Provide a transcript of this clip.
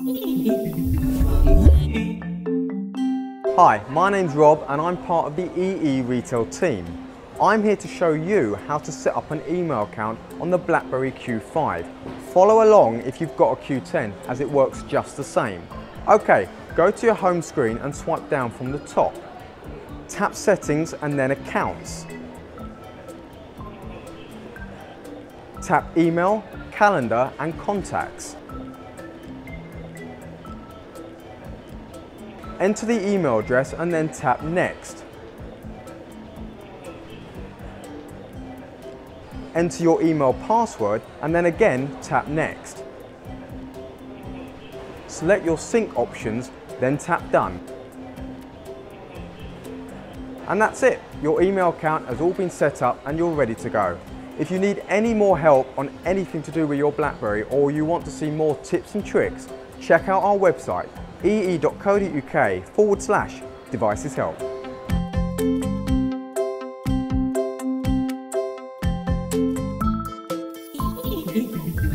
Hi, my name's Rob and I'm part of the EE Retail team. I'm here to show you how to set up an email account on the BlackBerry Q5. Follow along if you've got a Q10 as it works just the same. Okay, go to your home screen and swipe down from the top. Tap settings and then accounts. Tap email, calendar and contacts. Enter the email address and then tap next. Enter your email password and then again tap next. Select your sync options, then tap done. And that's it. Your email account has all been set up and you're ready to go. If you need any more help on anything to do with your BlackBerry or you want to see more tips and tricks, check out our website ee.co.uk forward slash devices help.